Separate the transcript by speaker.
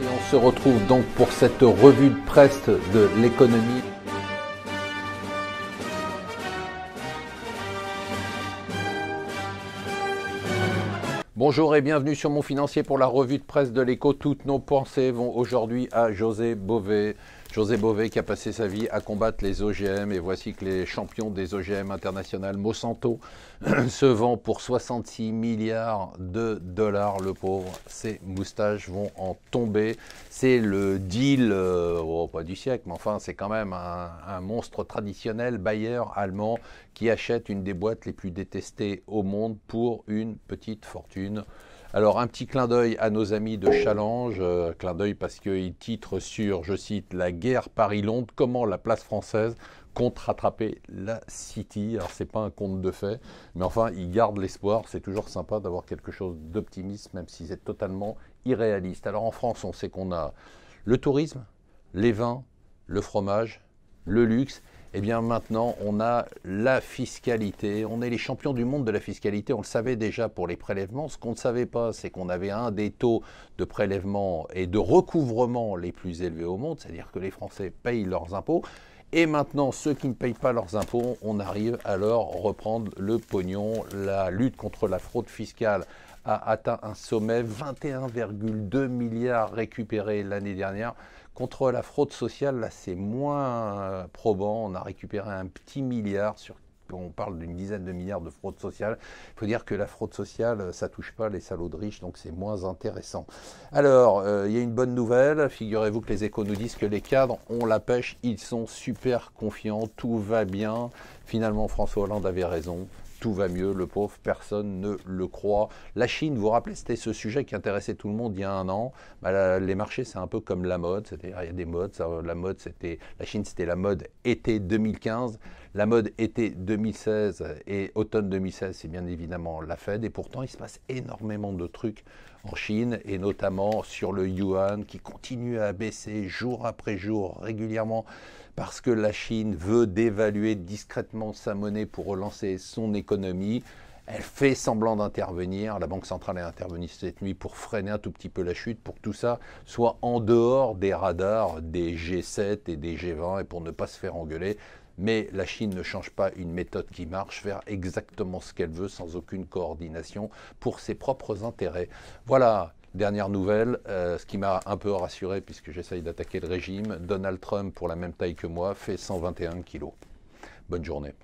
Speaker 1: Et on se retrouve donc pour cette revue de presse de l'économie. Bonjour et bienvenue sur mon financier pour la revue de presse de l'écho. Toutes nos pensées vont aujourd'hui à José Bové. José Bové qui a passé sa vie à combattre les OGM et voici que les champions des OGM internationales, Monsanto, se vend pour 66 milliards de dollars. Le pauvre, ses moustaches vont en tomber. C'est le deal, euh, oh, pas du siècle, mais enfin c'est quand même un, un monstre traditionnel, Bayer allemand, qui achète une des boîtes les plus détestées au monde pour une petite fortune. Alors un petit clin d'œil à nos amis de Challenge, euh, clin d'œil parce qu'ils titrent sur, je cite, la guerre Paris-Londres, comment la place française compte rattraper la City. Alors c'est pas un conte de fait, mais enfin ils gardent l'espoir. C'est toujours sympa d'avoir quelque chose d'optimiste, même si c'est totalement irréaliste. Alors en France, on sait qu'on a le tourisme, les vins, le fromage, le luxe eh bien maintenant on a la fiscalité. On est les champions du monde de la fiscalité. On le savait déjà pour les prélèvements. Ce qu'on ne savait pas, c'est qu'on avait un des taux de prélèvement et de recouvrement les plus élevés au monde, c'est-à-dire que les Français payent leurs impôts. Et maintenant, ceux qui ne payent pas leurs impôts, on arrive à reprendre le pognon. La lutte contre la fraude fiscale a atteint un sommet, 21,2 milliards récupérés l'année dernière. Contre la fraude sociale, là c'est moins probant, on a récupéré un petit milliard sur on parle d'une dizaine de milliards de fraude sociale. Il faut dire que la fraude sociale, ça touche pas les salauds de riches, donc c'est moins intéressant. Alors, euh, il y a une bonne nouvelle. Figurez-vous que les échos nous disent que les cadres ont la pêche, ils sont super confiants, tout va bien. Finalement, François Hollande avait raison tout va mieux, le pauvre, personne ne le croit. La Chine, vous vous rappelez, c'était ce sujet qui intéressait tout le monde il y a un an. Bah, les marchés, c'est un peu comme la mode, il y a des modes. la mode, c'était la Chine, c'était la mode été 2015, la mode été 2016 et automne 2016, c'est bien évidemment la Fed. Et pourtant, il se passe énormément de trucs en Chine et notamment sur le yuan qui continue à baisser jour après jour régulièrement parce que la Chine veut dévaluer discrètement sa monnaie pour relancer son économie. Elle fait semblant d'intervenir. La Banque centrale est intervenue cette nuit pour freiner un tout petit peu la chute, pour que tout ça soit en dehors des radars des G7 et des G20 et pour ne pas se faire engueuler. Mais la Chine ne change pas une méthode qui marche vers exactement ce qu'elle veut sans aucune coordination pour ses propres intérêts. Voilà, Dernière nouvelle, euh, ce qui m'a un peu rassuré puisque j'essaye d'attaquer le régime, Donald Trump, pour la même taille que moi, fait 121 kilos. Bonne journée.